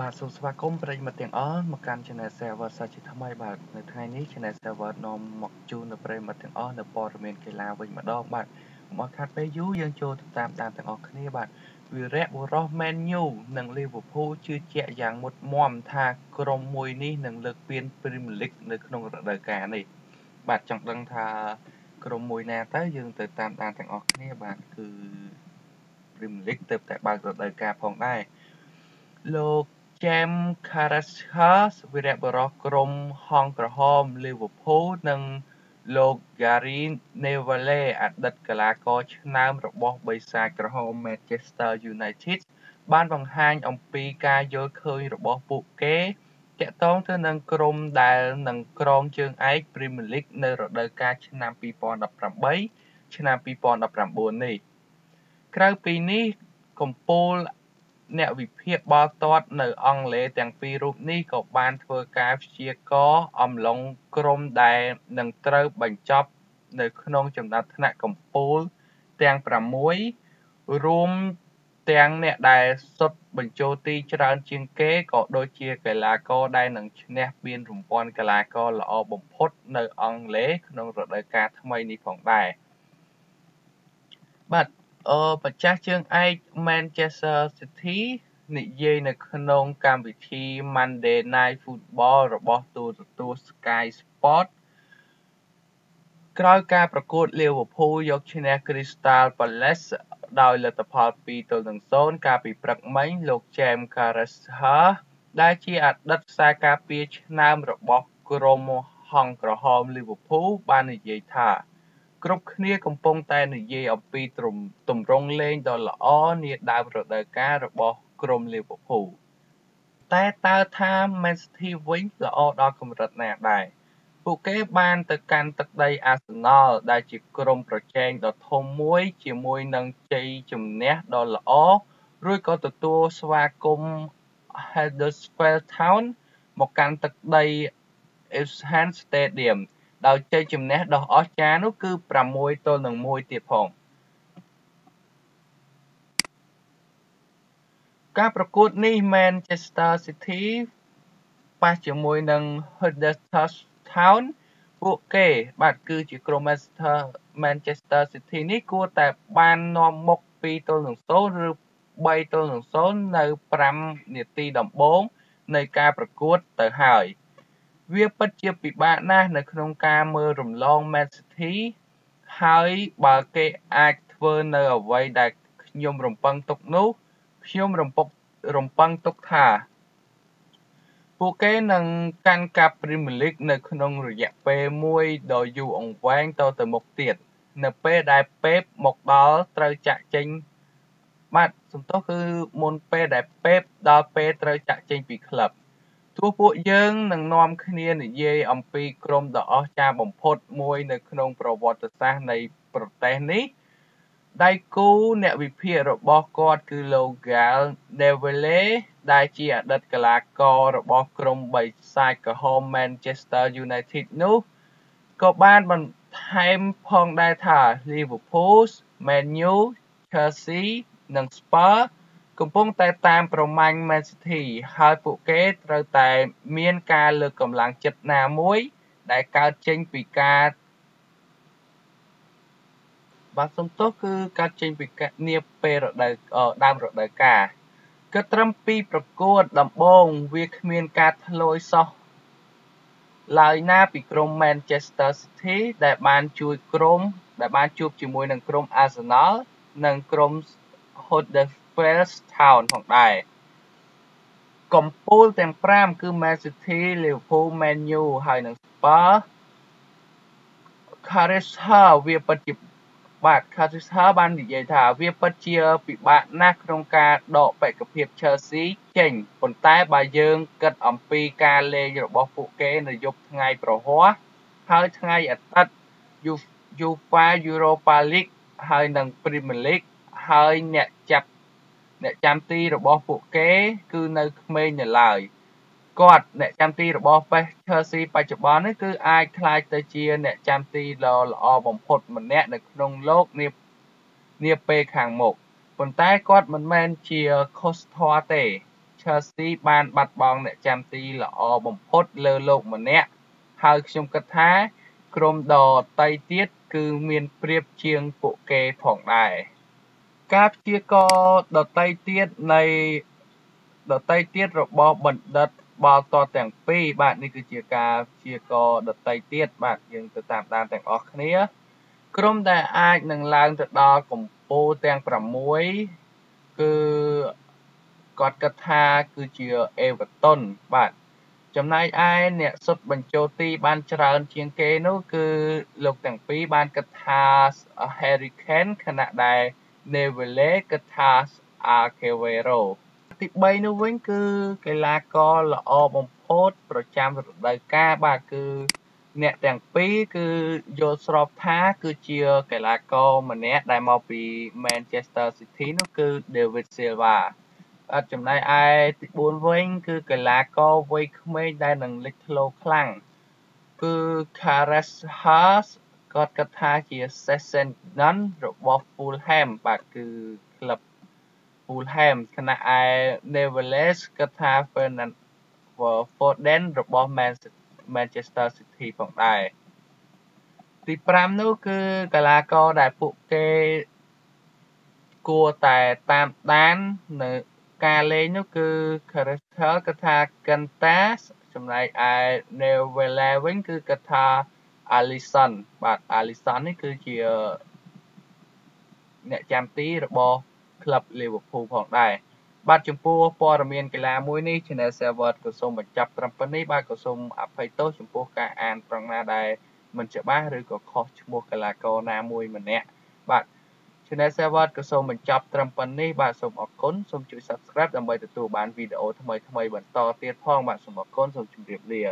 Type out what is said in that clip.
បាទសូមស្វាគមន៍ប្រិយមិត្តទាំងអស់មកកាន់ Channel Server សាជាថ្មីបាទនៅថ្ងៃនេះ Channel Server នាំមកជូននៅប្រិយមិត្តទាំងអស់នៅព័ត៌មានកីឡាវិញម្ដងបាទមកខាត់ពេលយូរយើងចូលទៅតាមតាមទាំងអស់គ្នាបាទវីរៈបុរស Man U និង Liverpool ជឿជាក់យ៉ាងមុតមមថាក្រុមមួយនេះនឹងលើកពាន Premier League នៅក្នុងរដូវកាលនេះបាទចង់ដឹងថាក្រុមមួយណាទៅយើងទៅតាមតាមទាំងអស់គ្នាបាទគឺ Premier League ទៅតែបើករដូវកាលផងដែរលោក James Carragher វីរៈបុរសក្រុមហង្សក្រហម Liverpool និងលោក Gary Neville អតីតកីឡាករឆ្នើមរបស់បិសាចក្រហម Manchester United បានបង្ហាញអំពីការយល់ឃើញរបស់ពួកគេតាក់ទងទៅនឹងក្រុមដែលនឹងក្រងជើងឯក Premier League នៅរដូវកាលឆ្នាំ2018ឆ្នាំ2019នេះក្រៅពីនេះកំពូល អ្នកវិភាគបាល់ទាត់នៅអង់គ្លេសទាំងពីររូបនេះក៏បានធ្វើការព្យាករណ៍អំឡុងក្រុមដែលនឹងត្រូវបញ្ចប់នៅក្នុងចំណាត់ថ្នាក់កំពូលទាំង6រួមទាំងអ្នកដែលសុទ្ធបញ្ចូលទីច្រើនជាងគេក៏ដូចជាកីឡាករដែលនឹងឈ្នះពានរង្វាន់កីឡាករល្អបំផុតនៅអង់គ្លេសក្នុងរដូវកាលថ្មីនេះផងដែរបាទ អឺម្ចាស់ជើងឯក Manchester City និយាយនៅក្នុងកម្មវិធី Monday Night Football របស់ទូរទស្សន៍ Sky Sport ក្រោយការប្រកួត Liverpool យកឈ្នះ Crystal Palace ដោយលទ្ធផល2-0កាលពីព្រឹកមិញលោក James Carragher ដែលជាអតីតខ្សែការពារឆ្នើមរបស់ក្រុមហង្សក្រហម Liverpool បាននិយាយថា គ្រប់គ្នាកំពុងតែនិយាយអំពីទម្រង់លេងដ៏ល្អនាដើមរដូវកាលរបស់ក្រុម Liverpool តែតើថា Man City វិញល្អដល់កម្រិតណាដែរពួកគេបានទៅកាន់ទឹកដី Arsenal ដែលជាក្រុមប្រជែងដ៏ធំមួយ ជាមួយនឹងជ័យជំនះដ៏ល្អរួចក៏ទទួលស្វាគមន៍ Huddersfield Town មកកាន់ទឹកដី Etihad Stadium ដោយជ័យជំនះដ៏អស្ចារ្យនោះគឺ6ទល់នឹង1ទៀតផងការប្រកួតនេះ Manchester City ប៉ះជាមួយនឹង Huddersfield Town ពួកគេ បាទគឺជាក្រុម Manchester Manchester City នេះគួរតែបាននាំមុខ2ទល់នឹង0ឬ3ទល់នឹង0នៅ5នាទីដំបូងនៃការប្រកួតទៅហើយ។ វាពិតជាពិបាកណាស់នៅក្នុងការមើលរំលង Man City ហើយបើគេអាចធ្វើនៅអ្វីដែលខ្ញុំរំពឹងទុកនោះ ខ្ញុំរំពឹងរំពឹងទុកថា ពួកគេនឹងកាន់កាប់ Premier League នៅក្នុងរយៈពេលមួយដ៏យូរអង្វែងតទៅមុខទៀតនៅពេលដែលពេបមកដល់ត្រូវចាក់ចេញបាទសំទោសគឺមុនពេលដែលពេបដល់ពេលត្រូវចាក់ចេញពីក្លឹប ទោះពួកយើងនឹងនាំគ្នានិយាយអំពីក្រុមដ៏អស្ចារ្យបំផុតមួយនៅក្នុងប្រវត្តិសាស្ត្រនៃប្រទេសនេះដៃគូអ្នកវិភាគរបស់គាត់គឺលោក Gal Neville ដែលជាអតីតកីឡាកររបស់ក្រុមបិសាចក្រហម Manchester United នោះក៏បានបន្ថែមផងដែរថា Liverpool, Man U, Chelsea និង Spurs កំពុងតែតាមប្រមាញ់ Man City ហើយពួកគេត្រូវតែមានការលើកកម្លាំងចិត្តណាមួយដែលកើតចេញពីការបាទសំទោសគឺកើតចេញពីនាពេលរដូវដើមរដូវកាលគឺត្រឹមពីប្រកួតដំបូងវាគ្មានការធ្លយសោះឡើយណាពីក្រុម Manchester City ដែលបានជួយក្រុមដែលបានជួបជាមួយនឹងក្រុម Arsenal និងក្រុម Huddersfield Wales Town ផងដែរកំពូលទាំង5គឺ Man City, Liverpool, Man U ហើយនិង Spurs Carragher វាពិតជាបាទ Carragher បាននិយាយថាវាពិតជាពិបាកណាស់ក្នុងការដកបេក្ខភាព Chelsea ចេញប៉ុន្តែបើយើងគិតអំពីការលេងរបស់ពួកគេនៅយប់ថ្ងៃប្រហ័សហើយថ្ងៃអាទិត្យ UEFA Europa League ហើយនិង Premier League ហើយអ្នកចាប់ អ្នកចាំទីរបស់ពួកគេគឺនៅក្មេងនៅឡើយគាត់អ្នកចាំទីរបស់ Chelsea បច្ចុប្បន្ននេះគឺអាចក្លាយទៅជាអ្នកចាំទីដ៏ល្អបំផុតម្នាក់នៅក្នុងលោកនានាពេលខាងមុខប៉ុន្តែគាត់មិនមែនជាខុសធម៌ទេ Chelsea បានបាត់បង់អ្នកចាំទីល្អបំផុតលើលោកម្នាក់ហើយខ្ញុំគិតថាក្រុមដទៃទៀតគឺមានប្រៀបជាងពួកគេផងដែរ ការព្យាករណ៍ដទៃទៀតនៃដទៃទៀតរបស់បណ្ឌិតបាល់ទាត់ទាំងពីរបាទនេះគឺជាការព្យាករណ៍ដតីទៀតបាទយើងទៅតាមដានទាំងអស់គ្នា ក្រុមដែលអាចនឹងឡើងទៅដល់កម្ពូលទាំង6គឺគាត់គិតថាគឺជាអេវ៉ាតុនបាទចំណែកឯអ្នកសុទ្ធបញ្ចូលទីបានច្រើនជាងគេនោះគឺលោកទាំងពីរបានគិតថា Harry Kane ខណៈដែល Neville គិតថា Aguero ទី3នោះវិញគឺកីឡាករល្អបំផុតប្រចាំរដូវកាលបាទគឺអ្នកទាំងពីរគឺយល់ស្របថាគឺជាកីឡាករម្នាក់ដែលមកពី Manchester City នោះគឺ David Silva អត់ចំណែកឯទី4វិញគឺកីឡាករវ័យក្មេងដែលនឹងលេចធ្លោខ្លាំងគឺ Karas Haas គាត់គិតថាជា Sessenon របស់ Fulham បាទគឺក្លឹប Fulham ខណៈឯ Nevertheless គិតថា Fernand Foden របស់ Manchester City ផងដែរទី5នោះគឺកីឡាករដែលពួកគេគួរតែតាមដាននៅការលេងនោះគឺ Crystal គិតថា Kantas ចំណែកឯ Neville វិញគឺគិតថា Alisson បាទ Alisson នេះគឺជាអ្នកចាំទីរបស់ក្លឹប Liverpool ផងដែរបាទចំពោះព័ត៌មានកីឡាមួយនេះ Channel Server ក៏សូមបញ្ចប់ត្រឹមប៉ុណ្នេះបាទក៏សូមអភ័យទោសចំពោះការអានត្រង់ណាដែលមិនច្បាស់ឬក៏ខុសឈ្មោះកីឡាករណាមួយម្នាក់បាទ Channel Server ក៏សូមបញ្ចប់ត្រឹមប៉ុណ្នេះបាទសូមអរគុណសូមជួយ Subscribe ដើម្បីទទួលបានវីដេអូថ្មីៗបន្តទៀតផងបាទសូមអរគុណសូមជម្រាបលា